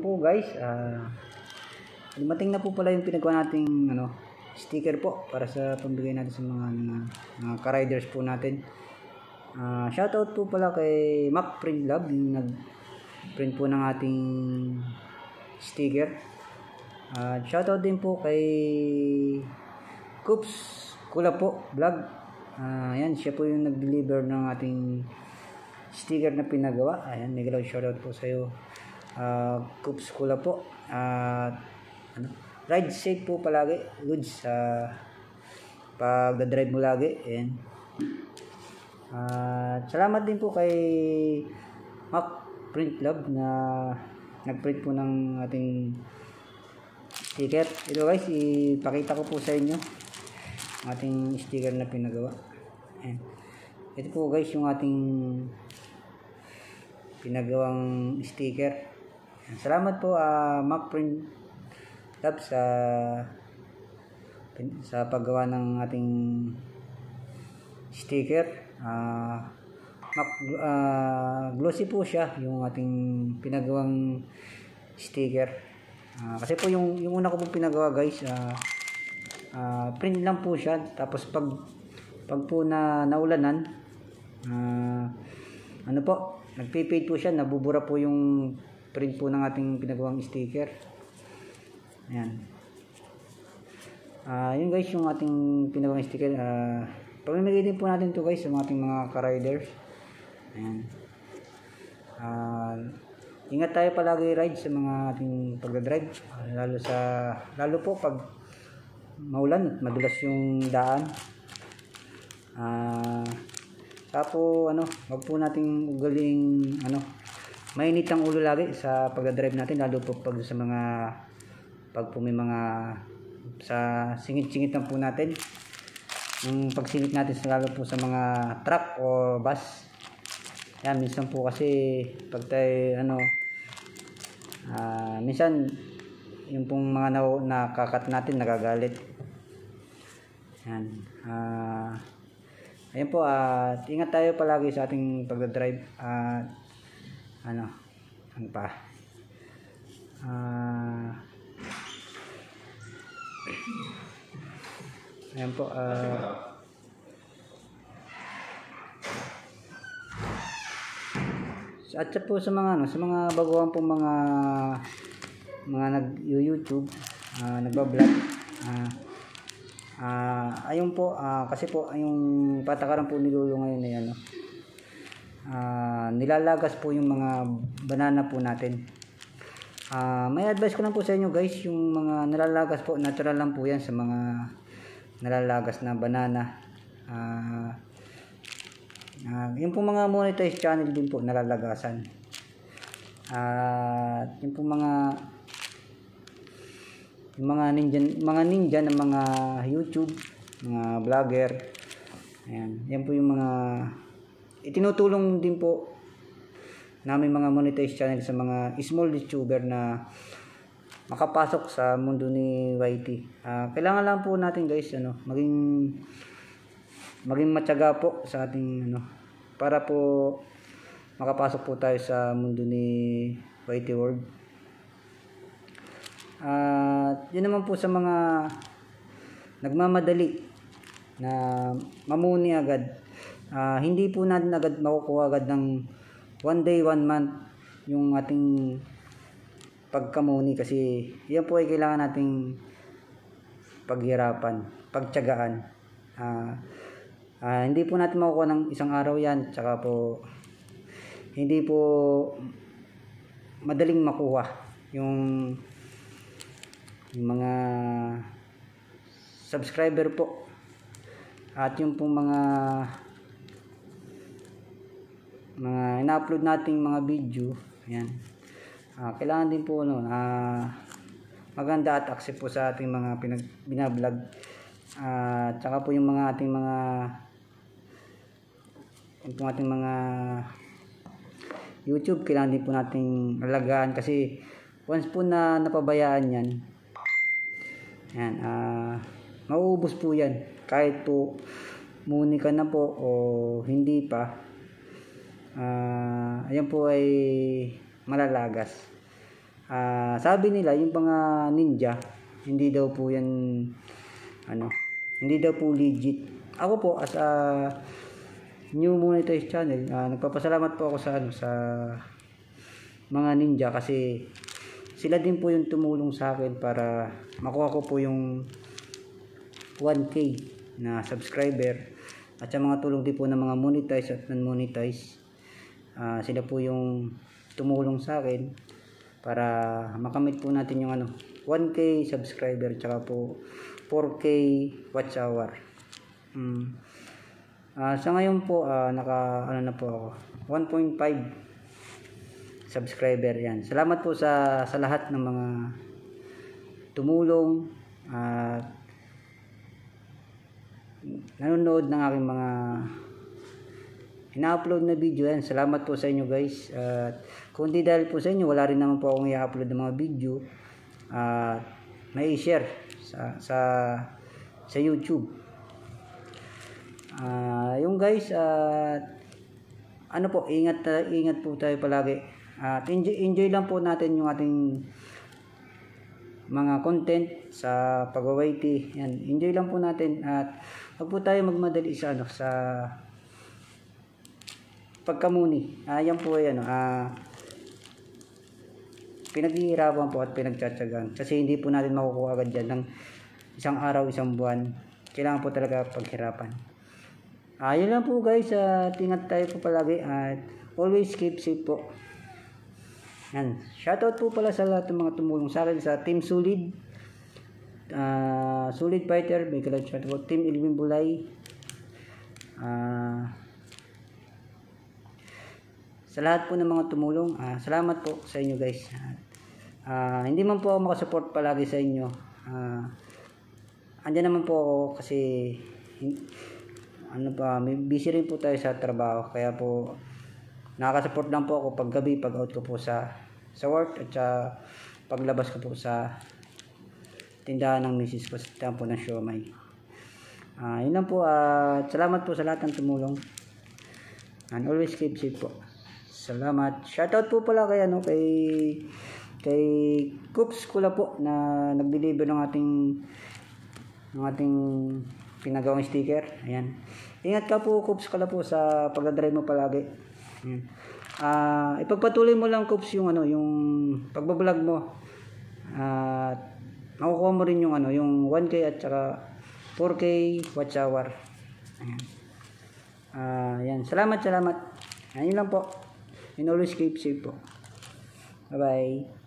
Ayan po guys, ah dumating na po pala yung pinagawa nating ano, sticker po para sa pambigay natin sa mga mga, mga ka-riders po natin. Ah, shoutout po pala kay Mac Print Lab yung nag-print po ng ating sticker. At shoutout din po kay Coops Kula po vlog. Ah, yan siya po yung nag-deliver ng ating sticker na pinagawa. Ayan, galaw shoutout po sa iyo. Uh, Coops Kula po. At ano, ride safe po palagi. Good sa pagdadrive mo lagi. Ayan. At salamat din po kay Mac Print Lab na nag-print po ng ating sticker. Ito guys, ipakita ko po sa inyo ang ating sticker na pinagawa. Ayan. Ito po guys yung ating pinagawang sticker. Salamat po uh, Mac Print Lab sa sa paggawa ng ating sticker. Uh, Mac, uh, glossy po siya yung ating pinagawang sticker. Uh, kasi po yung yung una ko pong pinagawa guys, uh, uh, print lang po siya tapos pag pag po na naulanan uh, ano po nagpipade po siya nabubura po yung print po ng ating pinagawang sticker. Ayan. Uh, yun guys yung ating pinagawang sticker uh, pamimigay din po natin to guys sa ating mga ka-riders. Ayan. Uh, ingat tayo palagi ride sa mga ating pagdadrive lalo sa lalo po pag maulan at madulas yung daan. Ah uh, tapo ano wag po nating ugaling ano mainit ang ulo lagi sa pagdadrive natin lalo po pag sa mga pag po may mga sa singit-singit lang po natin. Yung pagsingit natin lalo po sa mga truck o bus. Yan minsan po kasi pag tayo ano uh, minsan yung pong mga na, nakakat natin nagagalit. Yan uh, ayun po at uh, ingat tayo palagi sa ating pagdadrive. At uh, ano ano pa uh, ayun po uh, at po sa mga ano, sa mga baguhan pong mga mga nag-YouTube, uh, nagba-vlog. Uh, uh, ayun po, uh, kasi po yung patakaran po ni Lolo ngayon ay ano, uh, nilalagas po yung mga banana po natin. Uh, may advice ko lang po sa inyo guys, yung mga nalalagas po, natural lang po yan sa mga nalalagas na banana. Uh, Uh, yung po mga monetized channel din po nalalagasan. At uh, yung po mga yung mga ninja mga ninja ng mga YouTube, mga vlogger. Ayan, yan po yung mga itinutulong din po namin mga monetized channel sa mga small YouTuber na makapasok sa mundo ni YT. Uh, kailangan lang po natin guys ano, maging maging matyaga po sa ating ano para po makapasok po tayo sa mundo ni YT World. At uh, yun naman po sa mga nagmamadali na mamuni agad. Uh, hindi po natin agad makukuha agad ng one day, one month yung ating pagkamuni kasi yan po ay kailangan nating paghirapan, pagtyagaan. Uh, Uh, hindi po natin makukuha ng isang araw yan. Tsaka po, hindi po madaling makuha yung, yung mga subscriber po. At yung pong mga mga ina-upload nating mga video. Ayan. Uh, kailangan din po ano, uh, maganda at accept po sa ating mga pinag, binablog. Uh, tsaka po yung mga ating mga itong ating mga YouTube kailangan din po nating alagaan kasi once po na napabayaan yan yan uh, mauubos po yan kahit po muni ka na po o hindi pa uh, ayan po ay malalagas Ah, sabi nila yung mga ninja, hindi daw po yan ano, hindi daw po legit. Ako po as a new monetized channel, ah, nagpapasalamat po ako sa ano sa mga ninja kasi sila din po yung tumulong sa akin para makuha ko po yung 1k na subscriber at sa mga tulong din po ng mga monetize at non-monetize ah, sila po yung tumulong sa akin para makamit po natin yung ano 1k subscriber tsaka po 4k watch hour mm. Ah, sa ngayon po ah, naka ano na po ako 1.5 subscriber yan salamat po sa sa lahat ng mga tumulong at nanonood ng aking mga ina-upload na video yan. Salamat po sa inyo guys. At kung di dahil po sa inyo, wala rin naman po akong i-upload ng mga video. At may i-share sa, sa, sa YouTube. Ah, yung guys, at ano po, ingat, ta- ingat po tayo palagi. At enjoy, enjoy lang po natin yung ating mga content sa pag-waiti. Yan, enjoy lang po natin at wag po tayo magmadali sa ano sa pagkamuni. Ah, yan po ay ano, ah pinaghihirapan po at pinagtsatsagan kasi hindi po natin makukuha agad yan ng isang araw, isang buwan. Kailangan po talaga paghirapan. Ah, yun lang po guys. At ingat tayo po palagi at always keep safe po. Yan. Shoutout po pala sa lahat ng mga tumulong sa akin sa Team Solid. Ah, Solid Fighter, kalat shoutout. Team Ilvin Bulay. Ah, sa lahat po ng mga tumulong, ah, salamat po sa inyo guys. Ah, hindi man po ako makasupport palagi sa inyo. Ah, andyan naman po ako kasi ano pa, may busy rin po tayo sa trabaho. Kaya po, nakaka-support lang po ako pag gabi, pag out ko po sa sa work at sa paglabas ko po sa tindahan ng misis ko sa tindahan po ng siomay. Ah, yun lang po. at salamat po sa lahat ng tumulong. And always keep safe po. Salamat. Shoutout po pala kay ano kay kay Coops Kula po na nag-deliver ng ating ng ating pinagawang sticker. Ayan. Ingat ka po Coops Kula po sa pagdadrive mo palagi. Ayan. Ah, ipagpatuloy mo lang Coops yung ano, yung pagbablog mo. At makukuha mo rin yung ano, yung 1K at saka 4K watch hour. Ayan. Ah, yan. Salamat, salamat. Ayun lang po. And always keep safe po. Bye-bye.